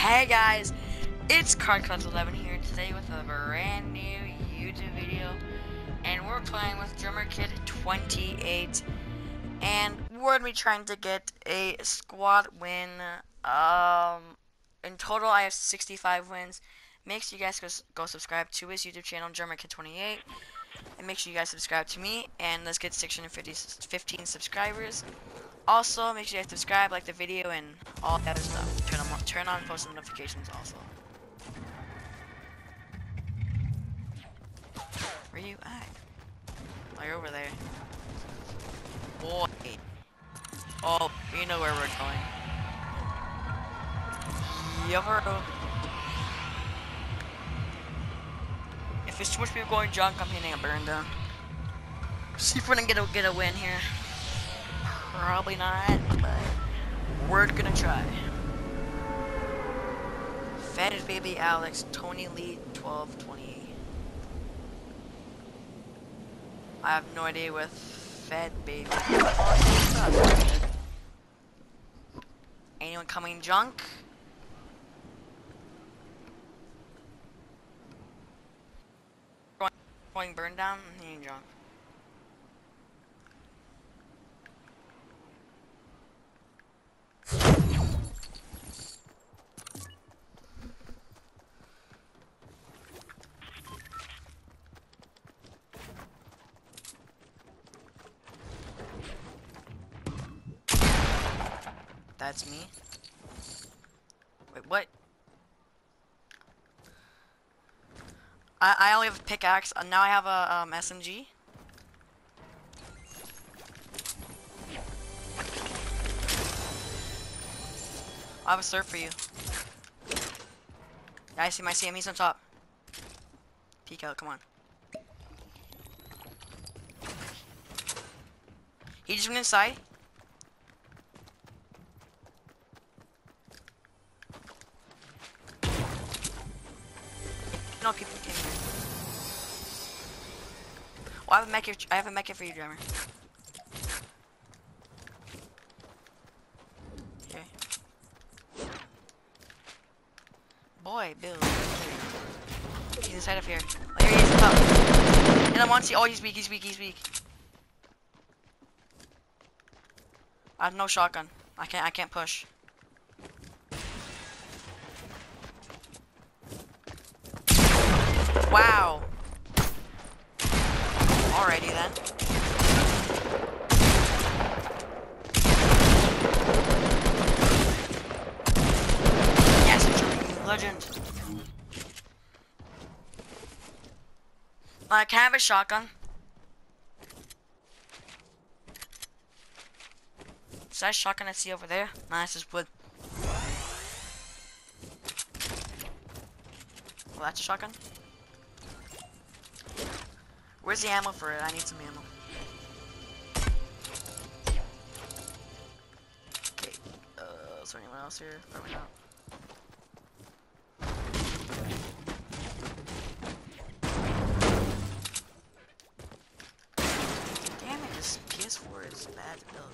Hey guys, it's CardCloud11 here today with a brand new YouTube video, and we're playing with Drummer Kid 28, and we're gonna be trying to get a squad win. Um, in total, I have 65 wins. Make sure you guys go, go subscribe to his YouTube channel, Drummer Kid 28, and make sure you guys subscribe to me, and let's get 650 15 subscribers. Also, make sure you guys subscribe, like the video, and all that other stuff. Turn on, turn on post notifications also. Where you at? Oh, you're over there. Boy. Oh, you know where we're going. Know? If it's too much people going junk, I'm hitting a burn down. See if we're gonna get a, get a win here. Probably not, but we're gonna try. Fed baby Alex, Tony Lee, 1228. I have no idea with Fed baby. Anyone coming junk? Going burn down? Ain't junk. That's me. Wait, what? I, I only have a pickaxe. Uh, now I have a um, SMG. I have a surf for you. Yeah, I see my CM. He's on top. Peek out. Come on. He just went inside. No people came here. Oh, I have a mech. I have a mech for you, drummer. Okay. Boy, Bill. He's inside of here. Oh, here he is. Top. And I want to see. Oh, he's weak. He's weak. He's weak. I have no shotgun. I can't. I can't push. Wow. Alrighty then. Yes, legend. Uh, can I have a shotgun? Is that a shotgun I see over there? Nah, this is wood. Well, that's a shotgun. Where's the ammo for it? I need some ammo. Okay, uh, is there anyone else here? Probably not. Damn it, this PS4 is bad to build.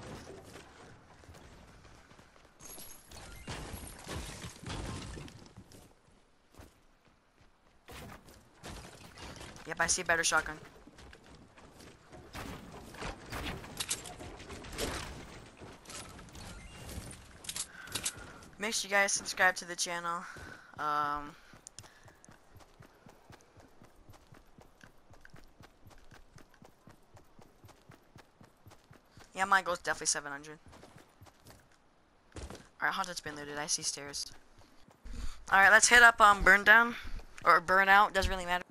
Yep, I see a better shotgun. Make sure you guys subscribe to the channel. Um, yeah, my goal's definitely 700. Alright, Haunted's been looted. I see stairs. Alright, let's hit up um, Burn Down. Or Burn Out. Doesn't really matter.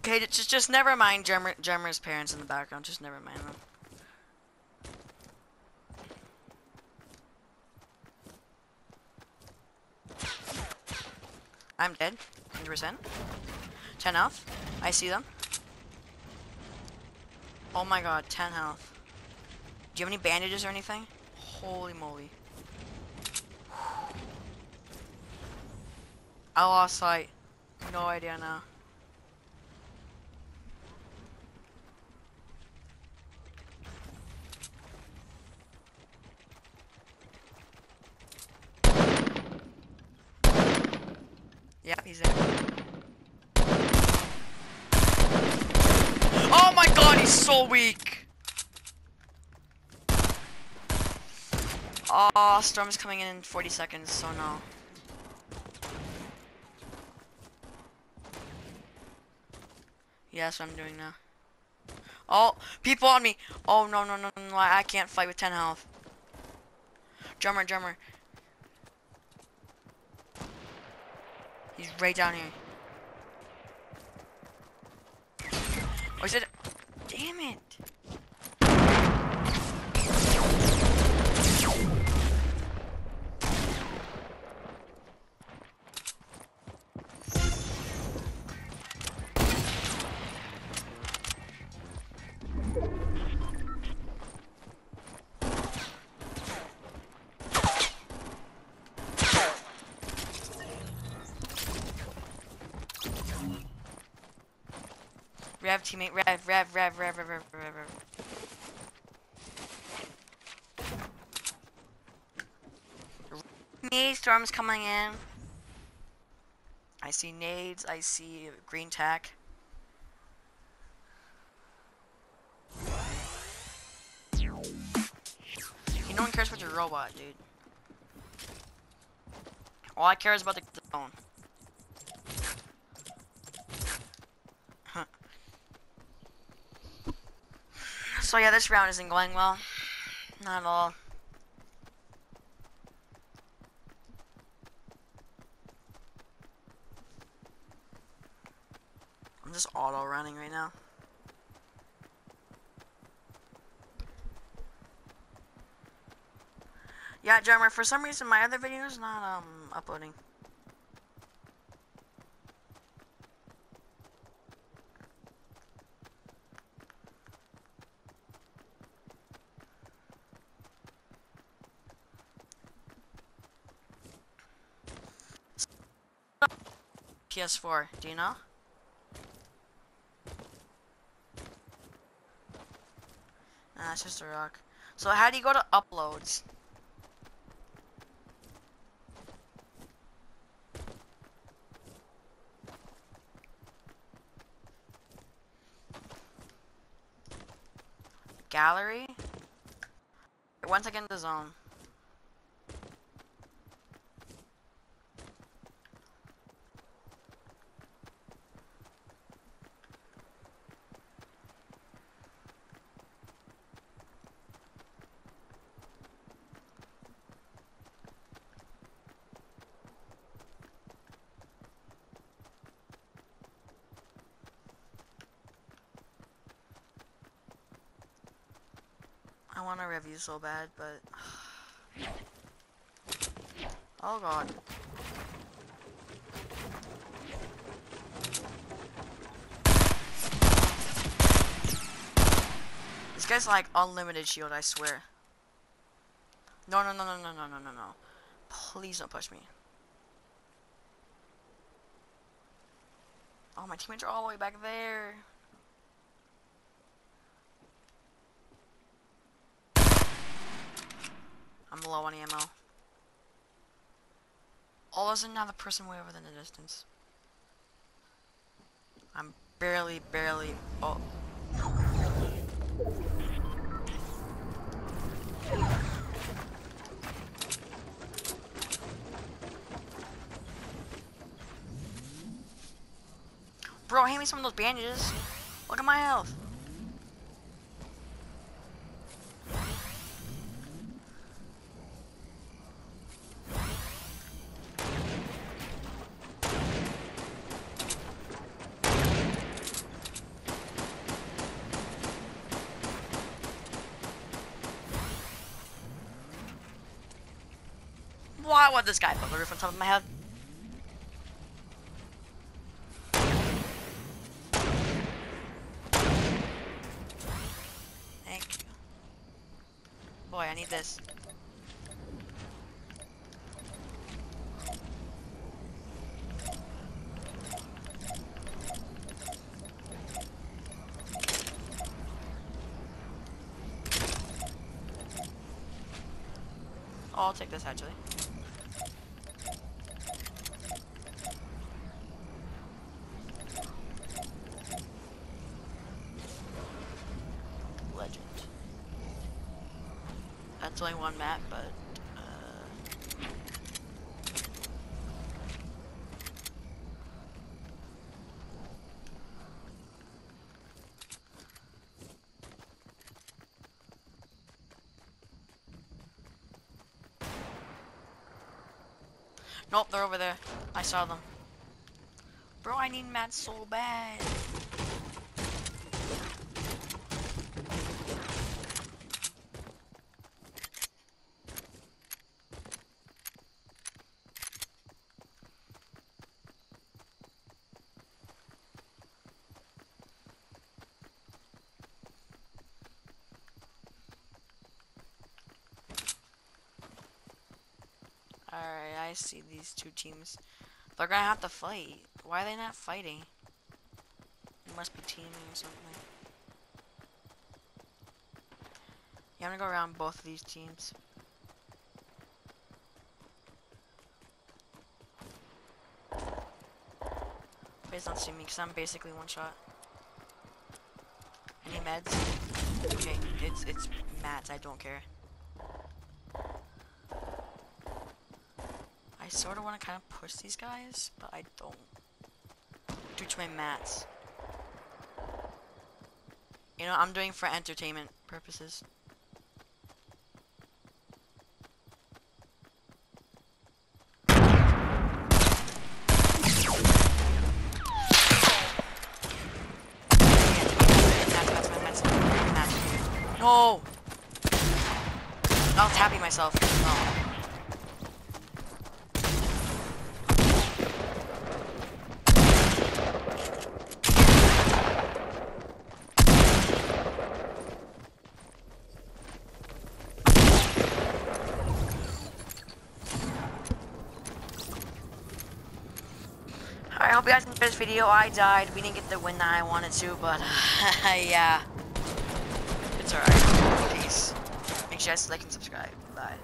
Okay, just just never mind Jemmer's parents in the background. Just never mind them. I'm dead. 100%. 10 health. I see them. Oh my god, 10 health. Do you have any bandages or anything? Holy moly. I lost sight. No idea now. he's there. Oh my god, he's so weak! Ah, Oh, Storm's coming in in 40 seconds, so no. Yeah, that's what I'm doing now. Oh, people on me! Oh, no, no, no, no, I can't fight with 10 health. Drummer, drummer. He's right down here. Damn it. Rev, teammate, rev, rev, rev, rev, rev, rev, rev, rev. Me, storm's coming in. I see nades, I see green tack. no one cares about your robot, dude. All I care is about the zone. So yeah, this round isn't going well. Not at all. I'm just auto running right now. Yeah, Jammer, for some reason my other video is not um uploading. PS4, do you know? Nah, it's just a rock. So how do you go to uploads? Gallery? Once again, the zone. Want to review so bad, but... oh god. This guy's like unlimited shield, I swear. No, no, no, no, no, no, no, no, no. Please don't push me. Oh, my teammates are all the way back there. I'm low on ammo. All of a sudden, now the person way over in the distance. I'm barely, barely. Oh. Bro, hand me some of those bandages. Look at my health. Why want this guy put the roof on top of my head? Thank you. Boy, I need this. Oh, I'll take this actually. It's only one map, but. Uh... Nope, they're over there. I saw them. Bro, I need mats so bad. Alright, I see these two teams. They're gonna have to fight. Why are they not fighting? It must be teaming or something. Yeah, I'm gonna go around both of these teams. Please don't see me, because I'm basically one shot. Any meds? Okay, it's, it's mats, I don't care. I sort of want to kind of push these guys, but I don't. Due to my mats. You know, I'm doing for entertainment purposes. No! Was tapping myself. I hope you guys enjoyed this video. I died. We didn't get the win that I wanted to, but yeah. It's alright. Peace. Make sure you guys like and subscribe. Bye.